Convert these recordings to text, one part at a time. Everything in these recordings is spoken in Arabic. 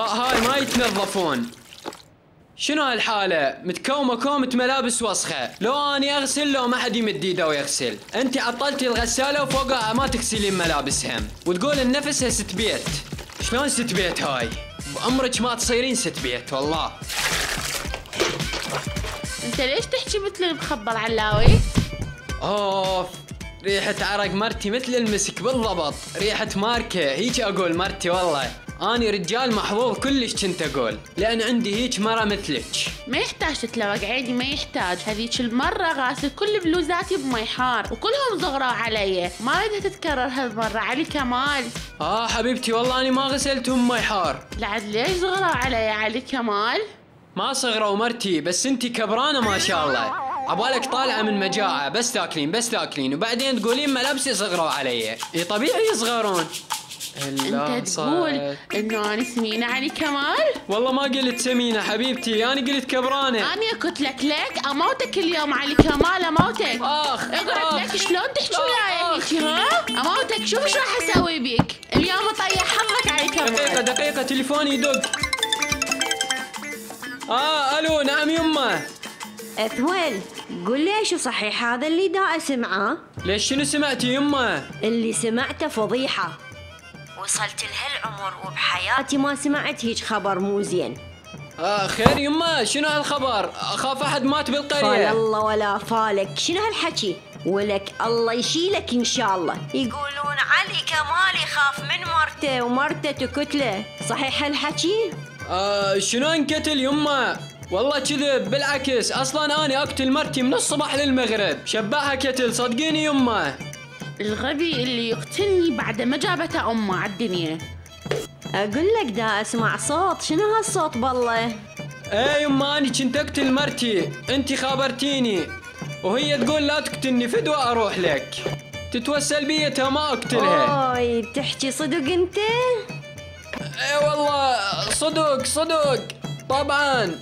هاي ما يتنظفون شنو هالحالة؟ متكومة كومة ملابس وسخة، لو أني أغسل لو ما حد يمد إيده ويغسل، أنت عطلتي الغسالة وفوقها ما تغسلين ملابسهم، وتقول النفسها ست بيت، شلون ست بيت هاي؟ بعمرك ما تصيرين ست بيت والله. أنت ليش تحكي مثل المخبر علاوي؟ أوف ريحة عرق مرتي مثل المسك بالضبط، ريحة ماركة هيك أقول مرتي والله. أني رجال محظوظ كلش كنت أقول لأن عندي هيك مرة مثلك. ما يحتاج تتلوق عادي ما يحتاج. هذيك المرة غاسل كل بلوزاتي بمي حار وكلهم زغروا علي. ما بدها تتكرر هالمرة علي كمال. آه حبيبتي والله أني ما غسلتهم مي حار. لعد ليش زغروا علي علي كمال؟ ما صغروا مرتي بس انتي كبرانة ما شاء الله. عبالك طالعة من مجاعة بس تاكلين بس تاكلين وبعدين تقولين ملابسي صغروا علي. إي طبيعي يصغرون. أنت تقول إنه أنا سمينة علي كمال؟ والله ما قلت سمينة حبيبتي أنا قلت كبرانة. أنا قلت لك لك اموتك اليوم علي كمال اموتك آخ اقعد لك شلون تحكي وياي هيك ها؟ اموتك شوف إيش راح أسوي بيك؟ اليوم اطيح حظك علي كمال. دقيقة دقيقة تليفوني يدق. آه ألو نعم يمه. اثول قول لي شو صحيح هذا اللي دا أسمعه؟ ليش شنو سمعتي يمه؟ اللي سمعته فضيحة. وصلت لهالعمر وبحياتي ما سمعت هيج خبر مو زين. آه خير يما شنو هالخبر؟ أخاف أحد مات فال بالقريه الله ولا فالك. شنو هالحكي؟ ولك الله يشيلك إن شاء الله. يقولون علي كمال يخاف من مرته ومرته تكتله. صحيح هالحكي؟ آه شنو انقتل يما؟ والله كذب. بالعكس أصلا أنا أقتل مرتي من الصبح للمغرب. شبعها كتل صدقيني يما. الغبي اللي يقتلني بعد ما جابته أمه على الدنيا. أقول لك دا أسمع صوت. شنو هالصوت بالله؟ إيه يما اني كنت أقتل مرتي. أنت خابرتيني. وهي تقول لا تقتلني فدوى أروح لك. تتوسل بيتها ما أقتلها. أوي بتحكي صدق أنت؟ إيه والله صدق صدق. طبعا.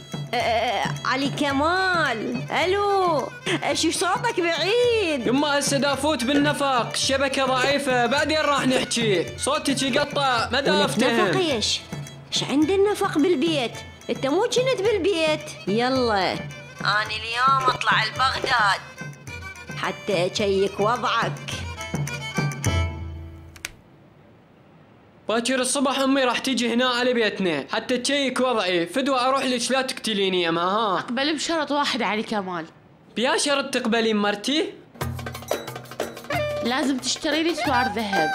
علي كمال. ألو شو صوتك بعيد؟ يما هسه دافوت بالنفق الشبكة ضعيفة بعدين راح نحكي. صوتك يقطع ما ولك دافتهم نفق إيش؟ إيش عند النفق بالبيت؟ أنت مو كنت بالبيت. يلا. أنا اليوم أطلع لبغداد حتى أشيك وضعك. باكر الصبح أمي راح تيجي هنا على بيتنا. حتى تشيك وضعي. فدوى أروح لك لا تقتليني اما ها أقبل بشرط واحد علي كمال بيا شرط تقبلين مرتي؟ لازم تشتري لي سوار ذهب.